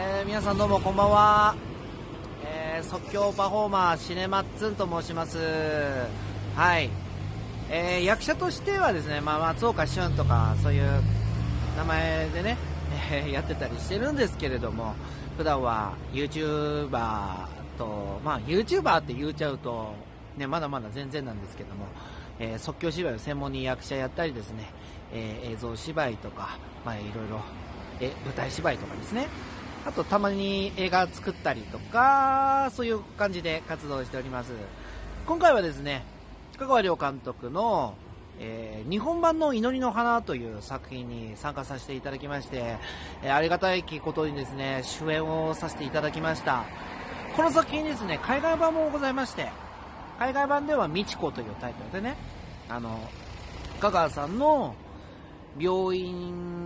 えー、皆さんどうもこんばんは、えー、即興パフォーマーシネマッツンと申します。はい、えー、役者としてはですね、まあ、松岡俊とかそういう名前でね、え、やってたりしてるんですけれども普段は YouTuber と、まあ、YouTuber って言っちゃうと、ね、まだまだ全然なんですけども、えー、即興芝居を専門に役者やったりですね、えー、映像芝居とか、まあ、いろいろ、え舞台芝居とかですね。あとたまに映画作ったりとかそういう感じで活動しております今回はですね香川亮監督のえー、日本版の祈りの花という作品に参加させていただきまして、えー、ありがたいことにですね、主演をさせていただきました。この作品ですね、海外版もございまして、海外版ではみち子というタイトルでね、あの、香川さんの病院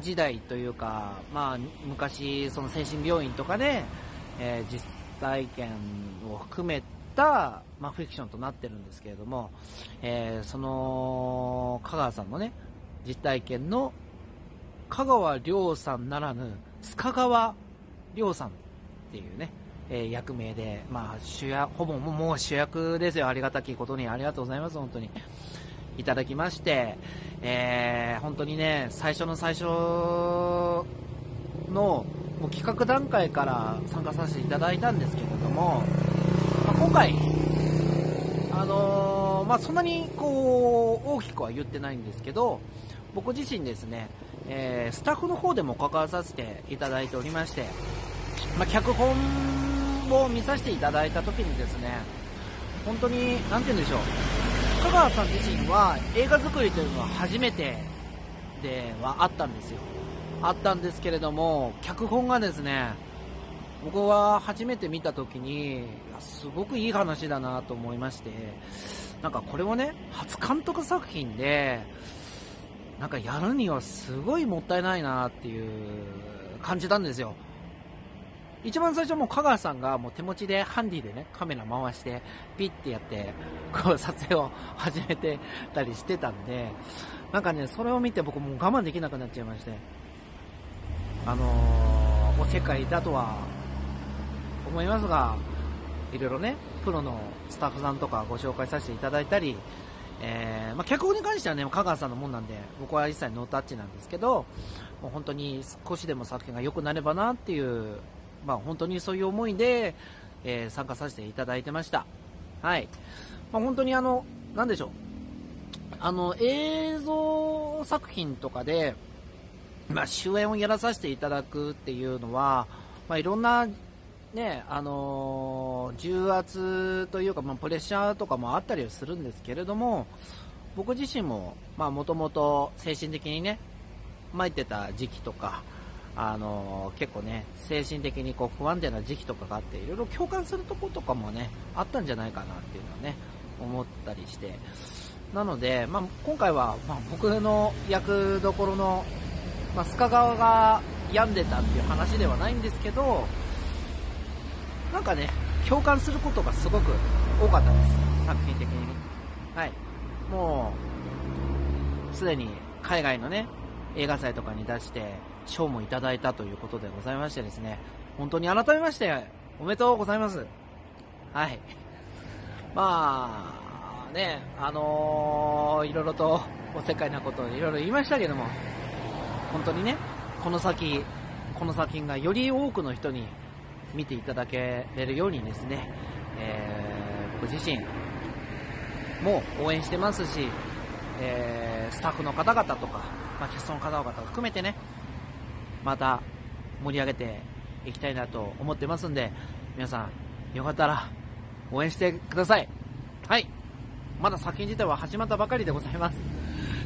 時代というか、まあ、昔、その精神病院とかで、えー、実体験を含めた、まあ、フィクションとなってるんですけれども、えー、その香川さんのね実体験の香川亮さんならぬ須賀川亮さんっていうね、えー、役名で、まあ、主役ほぼもう主役ですよ。ありがたきことにありがとうございます。本当に。いただきまして、えー、本当にね最初の最初のもう企画段階から参加させていただいたんですけれどもまあ、今回、あのー、まあ、そんなにこう大きくは言ってないんですけど僕自身ですね、えー、スタッフの方でも関わらさせていただいておりまして、まあ、脚本を見させていただいた時にですね本当に何て言うんでしょう香川さん自身は映画作りというのは初めてではあったんですよ。あったんですけれども脚本がですね僕は初めて見た時にすごくいい話だなと思いましてなんかこれをね初監督作品でなんかやるにはすごいもったいないなっていう感じたんですよ。一番最初もう香川さんがもう手持ちでハンディでねカメラ回してピッてやってこう撮影を始めてたりしてたんでなんかねそれを見て僕もう我慢できなくなっちゃいまして。あのー、お世界だとは思いますが、いろいろね、プロのスタッフさんとかご紹介させていただいたり、えー、まあ、脚本に関してはね、香川さんのもんなんで、僕は一切ノータッチなんですけど、もう本当に少しでも作品が良くなればなっていう、まあ、本当にそういう思いで、えー、参加させていただいてました。はい。まあ、本当にあの、なんでしょう。あの、映像作品とかで、まあ、主演をやらさせていただくっていうのは、まあ、いろんなね、あのー、重圧というか、まあ、プレッシャーとかもあったりするんですけれども、僕自身も、まあ、もともと精神的にね、参ってた時期とか、あの、結構ね、精神的にこう不安定な時期とかがあって、いろいろ共感するとことかもね、あったんじゃないかなっていうのはね、思ったりして、なので、まあ、今回は、まあ、僕の役どころの、まあ、須賀川が病んでたっていう話ではないんですけど、なんかね、共感することがすごく多かったです。作品的に。はい。もう、すでに海外のね、映画祭とかに出して、賞もいただいたということでございましてですね、本当に改めまして、おめでとうございます。はい。まあ、ね、あのー、いろいろとおせっかいなことをいろいろ言いましたけども、本当にね、この先、この作品がより多くの人に見ていただけれるようにですね、えー、僕自身も応援してますし、えー、スタッフの方々とか、まあ、キャストの方々含めてね、また盛り上げていきたいなと思ってますんで、皆さん、よかったら応援してください。はい。まだ作品自体は始まったばかりでございます。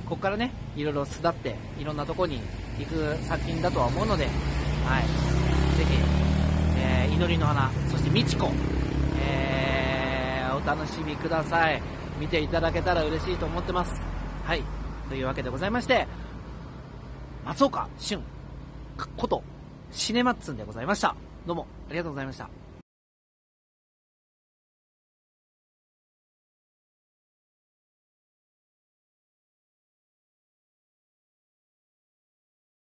ここからね、いろいろ巣立って、いろんなとこに行く作品だとは思うので、はい。ぜひ、えー、祈りの花、そしてみちこ、えー、お楽しみください。見ていただけたら嬉しいと思ってます。はい。というわけでございまして、松岡俊こと、シネマッツンでございました。どうもありがとうございました。